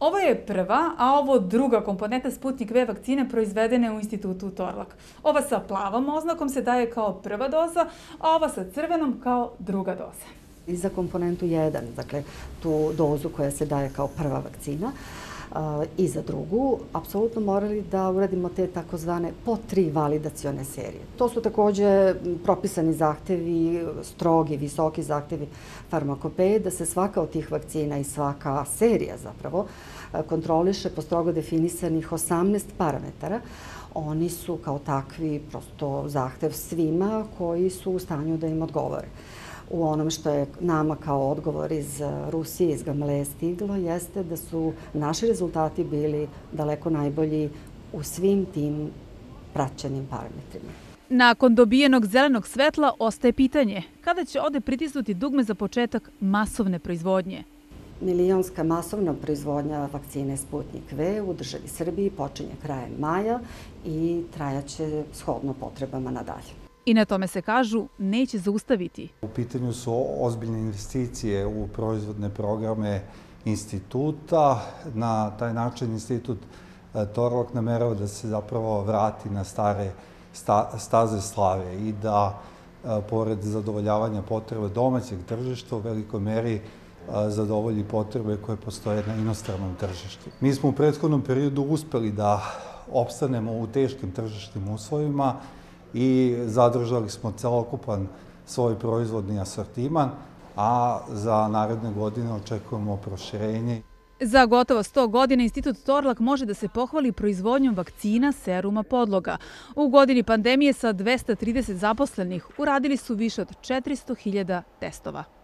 Ovo je prva, a ovo druga komponenta Sputnik V vakcine proizvedene u institutu Torlak. Ova sa plavom oznakom se daje kao prva doza, a ova sa crvenom kao druga doza. I za komponentu 1, dakle tu dozu koja se daje kao prva vakcina, i za drugu, apsolutno morali da uradimo te takozvane po tri validacione serije. To su takođe propisani zahtevi, strogi, visoki zahtevi farmakopeje, da se svaka od tih vakcina i svaka serija zapravo kontroliše po strogo definisanih 18 parametara. Oni su kao takvi prosto zahtev svima koji su u stanju da im odgovore u onom što je nama kao odgovor iz eh, Rusije, iz Gamaleje stiglo, jeste da su naši rezultati bili daleko najbolji u svim tim praćenim parametrima. Nakon dobijenog zelenog svetla ostaje pitanje kada će ovde pritisnuti dugme za početak masovne proizvodnje. Milijonska masovna proizvodnja vakcine Sputnik V u državi Srbiji počinje krajem maja i trajaće shodno potrebama nadalje. I na tome se kažu neće zaustaviti. U pitanju su ozbiljne investicije u proizvodne programe instituta. Na taj način institut Torlok Torlak namerava da se zapravo vrati na stare staze slave i da, e, pored zadovoljavanja potrebe domaćeg tržišta, u velikoj meri e, zadovolji potrebe koje postoje na inostranom tržištu. Mi smo u prethodnom periodu uspeli da opstanemo u teškim tržišnim uslovima i zadržali smo celokupan svoj proizvodni asortiman, a za naredne godine očekujemo proširenje. Za gotovo 100 godina Institut Torlak može da se pohvali proizvodnjom vakcina, seruma, podloga. U godini pandemije sa 230 zaposlenih uradili su više od 400.000 testova.